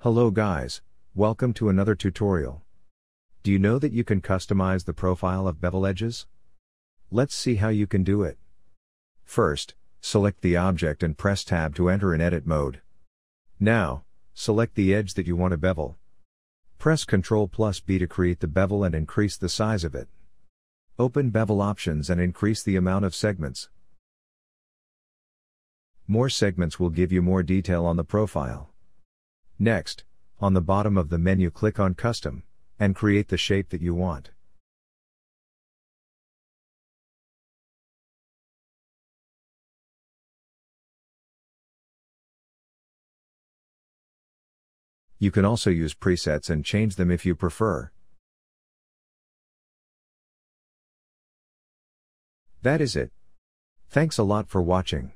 Hello guys, welcome to another tutorial. Do you know that you can customize the profile of bevel edges? Let's see how you can do it. First, select the object and press tab to enter in edit mode. Now, select the edge that you want to bevel. Press Ctrl plus B to create the bevel and increase the size of it. Open bevel options and increase the amount of segments. More segments will give you more detail on the profile. Next, on the bottom of the menu click on Custom, and create the shape that you want. You can also use presets and change them if you prefer. That is it. Thanks a lot for watching.